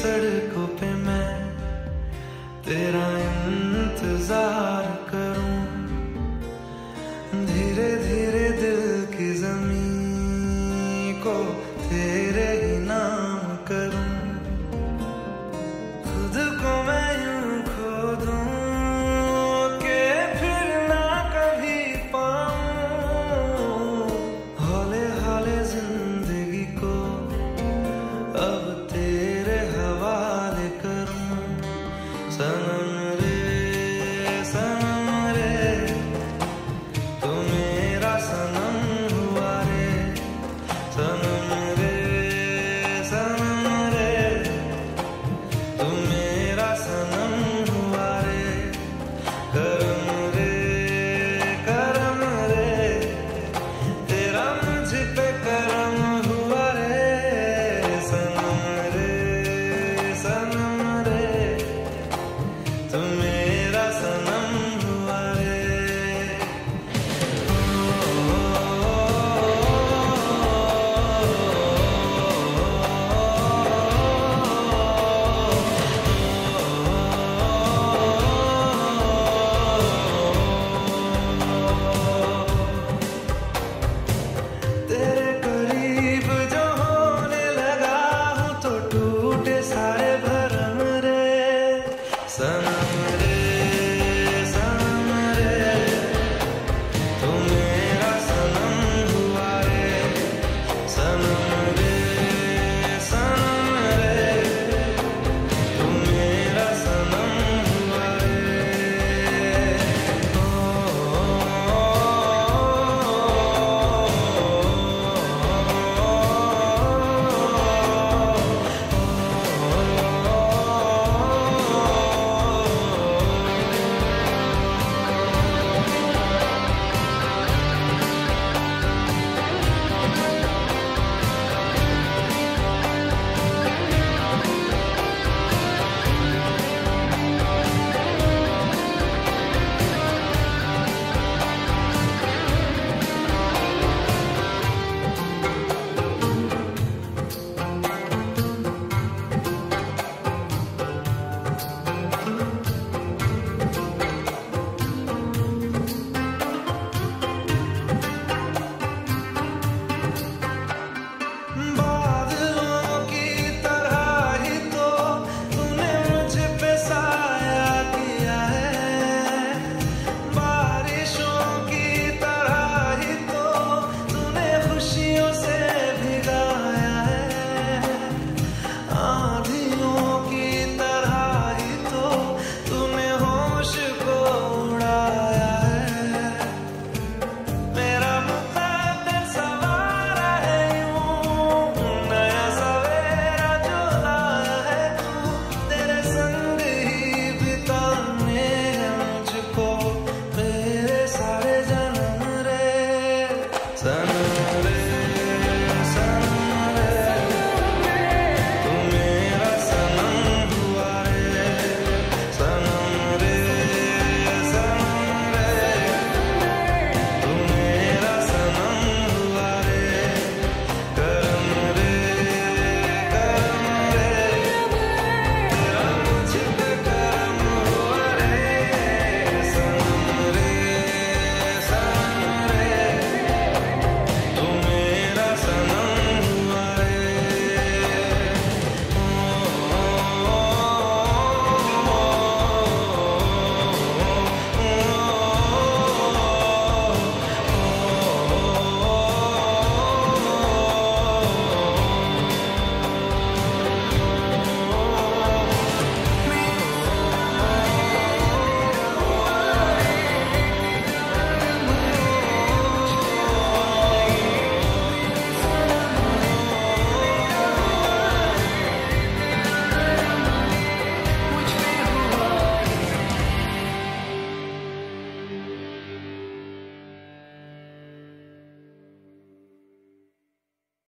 सड़कों पे मैं तेरा इंतज़ार करूँ। धीरे धीरे दिल की ज़मीन को तेरे sana